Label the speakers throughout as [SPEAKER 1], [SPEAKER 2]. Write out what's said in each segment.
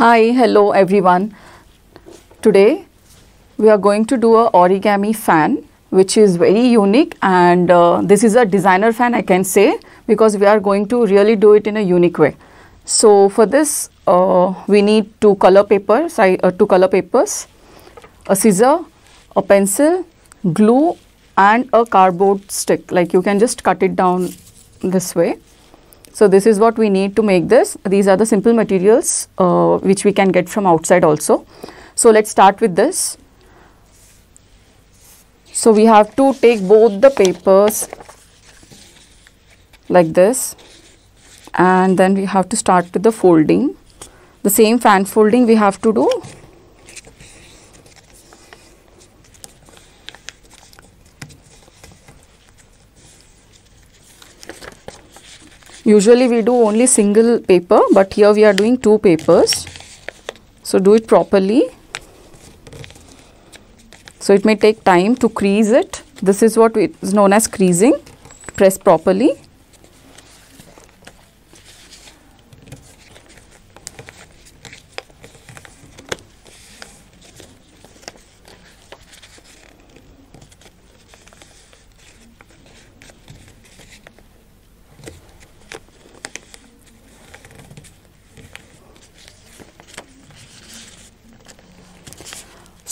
[SPEAKER 1] Hi, hello everyone. Today we are going to do a origami fan which is very unique and uh, this is a designer fan I can say because we are going to really do it in a unique way. So for this uh, we need two color papers, uh, two color papers, a scissor, a pencil, glue and a cardboard stick like you can just cut it down this way. So this is what we need to make this. These are the simple materials uh, which we can get from outside also. So let's start with this. So we have to take both the papers like this and then we have to start with the folding. The same fan folding we have to do usually we do only single paper but here we are doing two papers. So do it properly. So it may take time to crease it. This is what is known as creasing. Press properly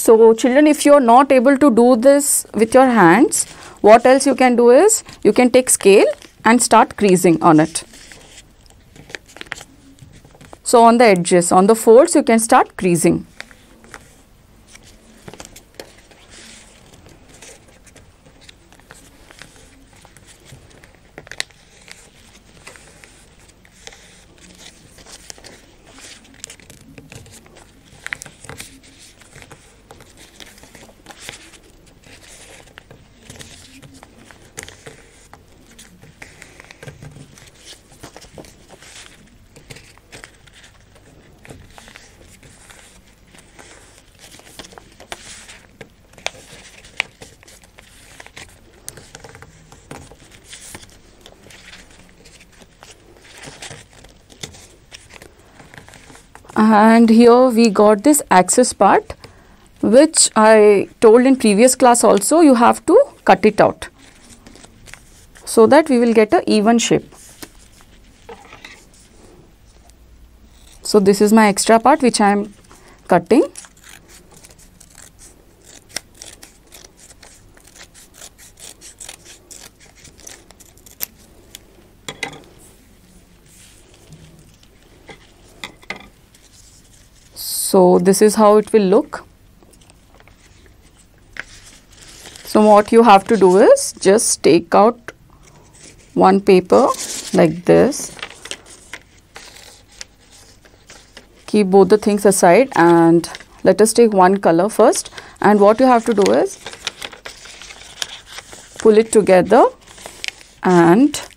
[SPEAKER 1] So children if you are not able to do this with your hands what else you can do is you can take scale and start creasing on it. So on the edges on the folds you can start creasing. And here we got this axis part which I told in previous class also you have to cut it out so that we will get a even shape. So this is my extra part which I am cutting. So this is how it will look. So what you have to do is just take out one paper like this. Keep both the things aside and let us take one color first and what you have to do is pull it together and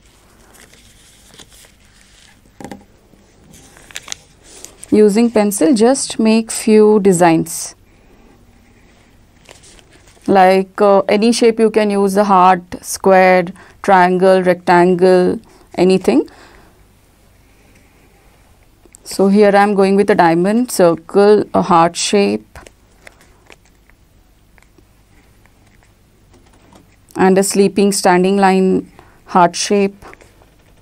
[SPEAKER 1] using pencil just make few designs. Like uh, any shape you can use a heart, square, triangle, rectangle, anything. So here I am going with a diamond, circle, a heart shape and a sleeping standing line heart shape.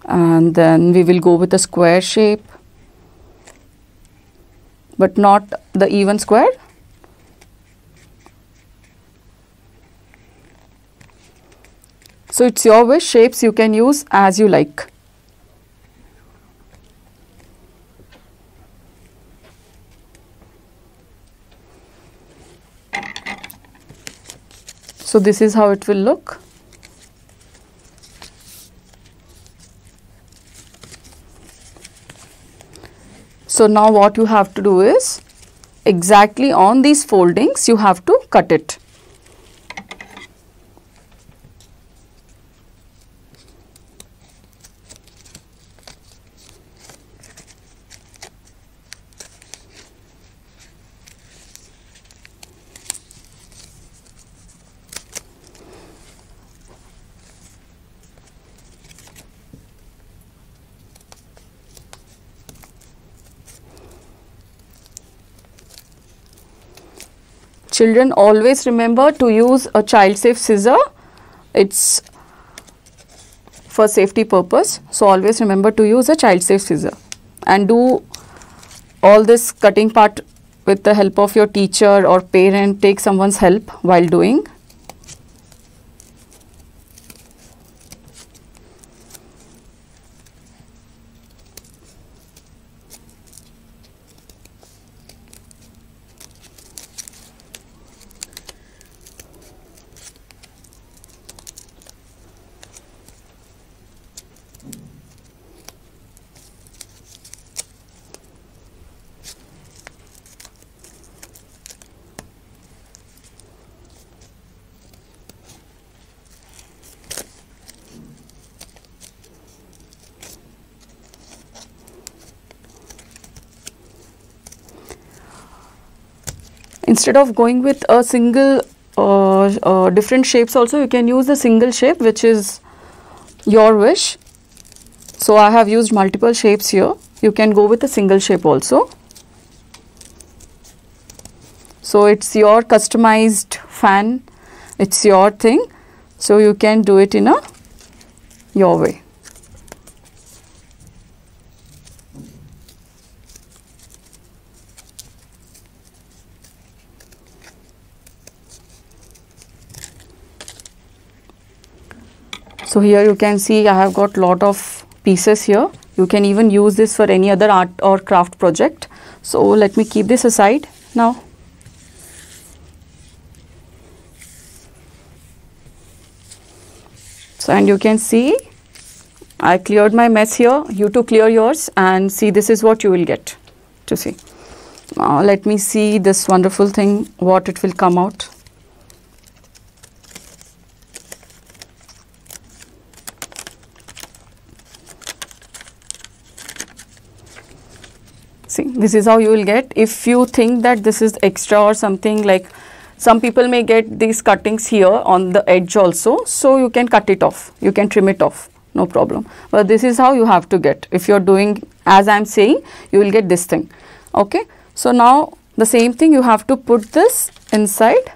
[SPEAKER 1] And then we will go with a square shape but not the even square. So it's your wish shapes you can use as you like. So this is how it will look. So now what you have to do is exactly on these foldings you have to cut it. Children always remember to use a child safe scissor. It's for safety purpose. So always remember to use a child safe scissor. And do all this cutting part with the help of your teacher or parent. Take someone's help while doing instead of going with a single uh, uh, different shapes also you can use a single shape which is your wish. So I have used multiple shapes here. You can go with a single shape also. So it's your customized fan. It's your thing. So you can do it in a your way So here you can see I have got lot of pieces here. You can even use this for any other art or craft project. So let me keep this aside now. So and you can see I cleared my mess here. You to clear yours and see this is what you will get to see. Now let me see this wonderful thing what it will come out. See this is how you will get. If you think that this is extra or something like some people may get these cuttings here on the edge also so you can cut it off. You can trim it off. No problem. But this is how you have to get. If you're doing as i'm saying you will get this thing. Okay? So now the same thing you have to put this inside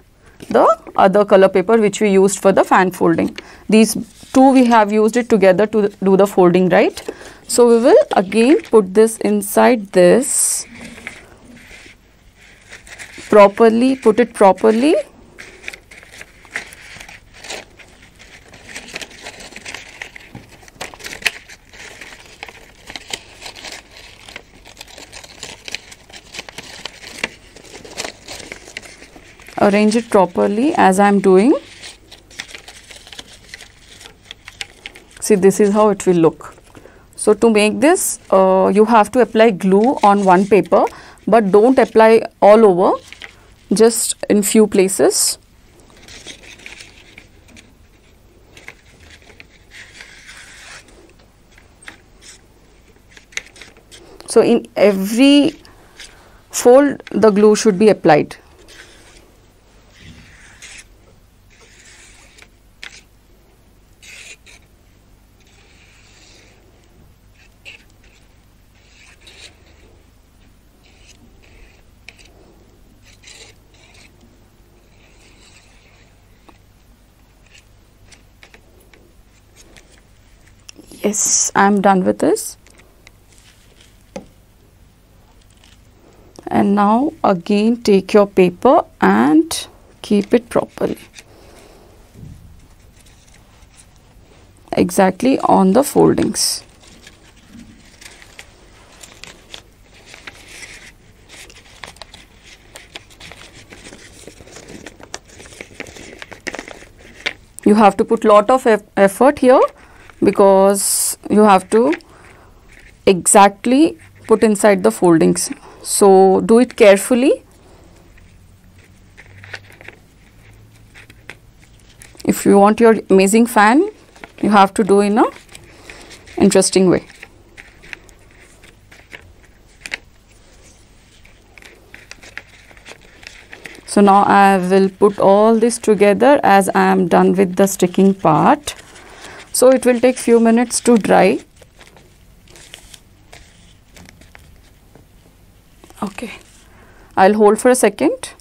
[SPEAKER 1] the other color paper which we used for the fan folding. These two we have used it together to do the folding right so we will again put this inside this properly, put it properly. Arrange it properly as I am doing. See this is how it will look. So to make this uh, you have to apply glue on one paper but don't apply all over just in few places. So in every fold the glue should be applied. Yes I'm done with this. And now again take your paper and keep it properly. Exactly on the foldings. You have to put lot of effort here because you have to exactly put inside the foldings. So, do it carefully. If you want your amazing fan, you have to do in a interesting way. So now I will put all this together as I am done with the sticking part. So it will take few minutes to dry. Okay, I'll hold for a second.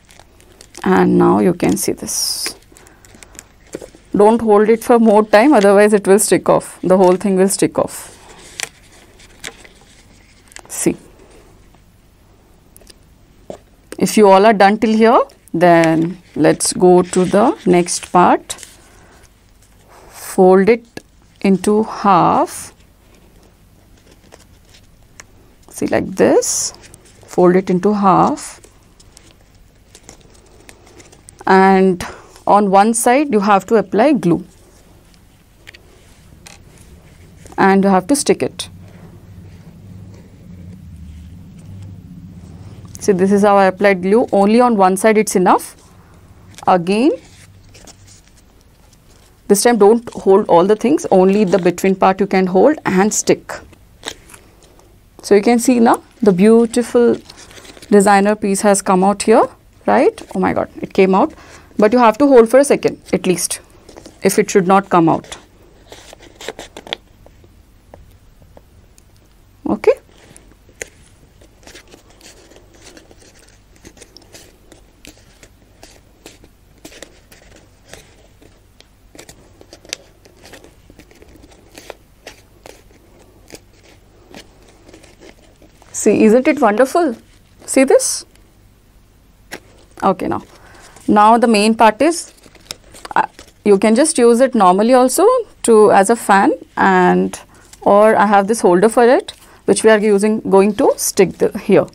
[SPEAKER 1] And now you can see this. Don't hold it for more time otherwise it will stick off. The whole thing will stick off. See. If you all are done till here then let's go to the next part. Fold it into half. See like this. Fold it into half. And on one side you have to apply glue. And you have to stick it. See this is how I applied glue. Only on one side it's enough. Again this time don't hold all the things. Only the between part you can hold and stick. So you can see now the beautiful designer piece has come out here right? Oh my god it came out. But you have to hold for a second at least if it should not come out. Okay see isn't it wonderful see this okay now now the main part is uh, you can just use it normally also to as a fan and or I have this holder for it which we are using going to stick the, here.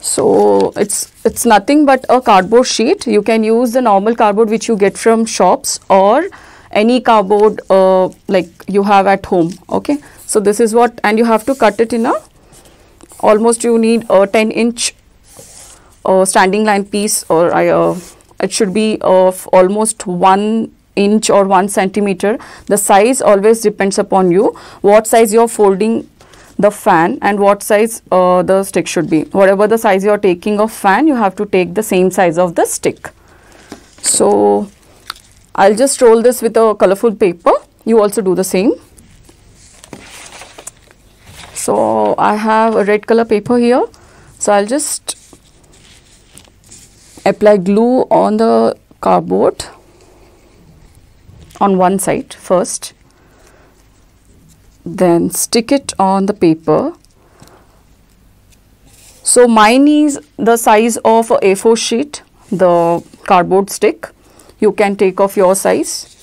[SPEAKER 1] So it's it's nothing but a cardboard sheet. You can use the normal cardboard which you get from shops or any cardboard uh, like you have at home. Okay. So this is what and you have to cut it in a almost you need a 10 inch uh, standing line piece or uh, it should be of almost one inch or one centimeter. The size always depends upon you what size you're folding the fan and what size uh, the stick should be. Whatever the size you're taking of fan you have to take the same size of the stick. So I'll just roll this with a colorful paper. You also do the same so I have a red color paper here. So I'll just apply glue on the cardboard on one side first then stick it on the paper. So mine is the size of a A4 sheet the cardboard stick. You can take off your size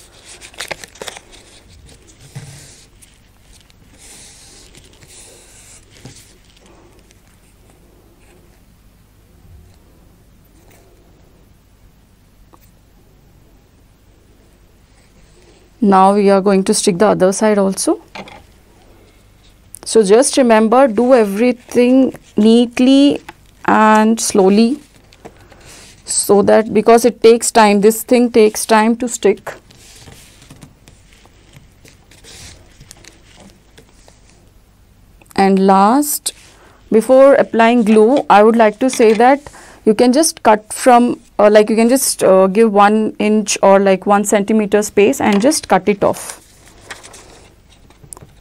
[SPEAKER 1] now we are going to stick the other side also. So just remember do everything neatly and slowly so that because it takes time this thing takes time to stick. And last before applying glue I would like to say that you can just cut from uh, like you can just uh, give one inch or like one centimeter space and just cut it off.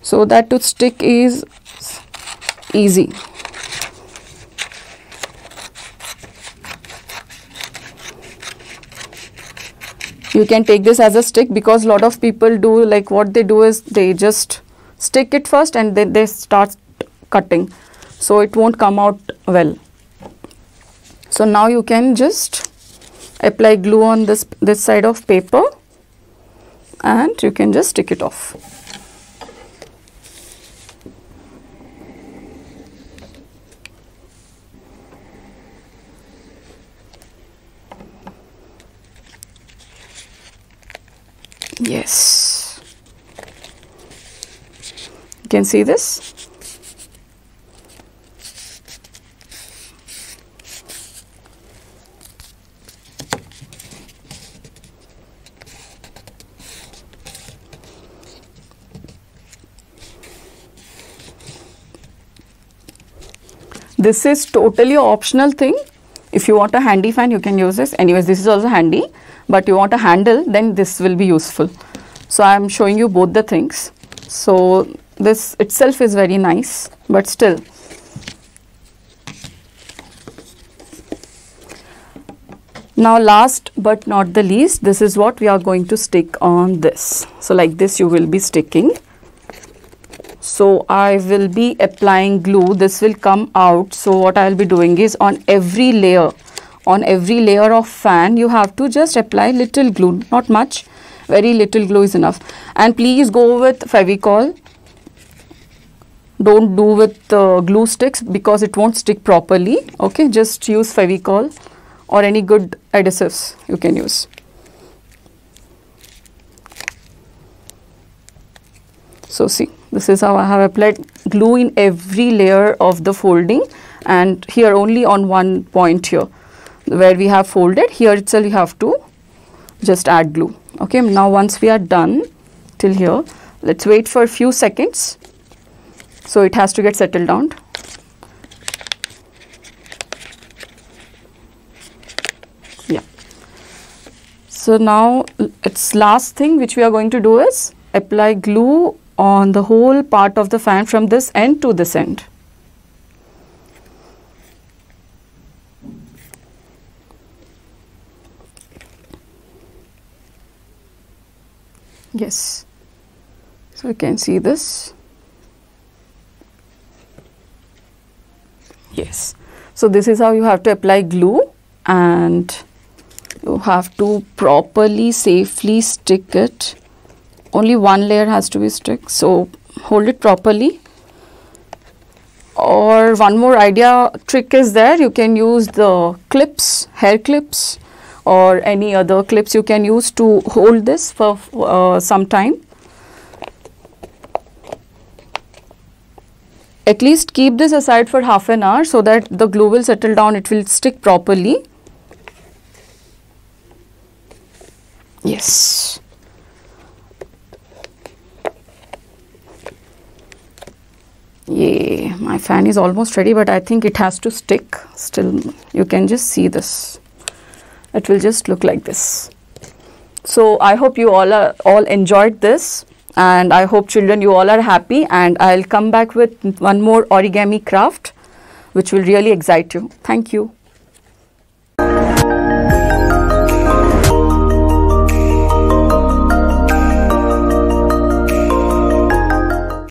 [SPEAKER 1] So that to stick is easy. You can take this as a stick because a lot of people do like what they do is they just stick it first and then they start cutting. So it won't come out well so now you can just apply glue on this this side of paper and you can just stick it off. Yes. You can see this This is totally optional thing. If you want a handy fan, you can use this. Anyways, this is also handy, but you want a handle, then this will be useful. So I am showing you both the things. So this itself is very nice, but still. Now last but not the least, this is what we are going to stick on this. So like this you will be sticking. So I will be applying glue. This will come out. So what I will be doing is on every layer, on every layer of fan, you have to just apply little glue, not much. Very little glue is enough. And please go with Fevicol. Don't do with uh, glue sticks because it won't stick properly. Okay, just use Fevicol or any good adhesives you can use. So see this is how I have applied glue in every layer of the folding and here only on one point here. Where we have folded here itself you have to just add glue. Okay now once we are done till here let's wait for a few seconds. So it has to get settled down. So now its last thing which we are going to do is apply glue on the whole part of the fan from this end to this end. Yes. So you can see this. Yes. So this is how you have to apply glue and you have to properly safely stick it only one layer has to be stick so hold it properly. Or one more idea trick is there. You can use the clips hair clips or any other clips you can use to hold this for uh, some time. At least keep this aside for half an hour so that the glue will settle down it will stick properly. Yes. Yeah, my fan is almost ready, but I think it has to stick. Still, you can just see this. It will just look like this. So I hope you all are all enjoyed this and I hope children you all are happy and I'll come back with one more origami craft which will really excite you. Thank you.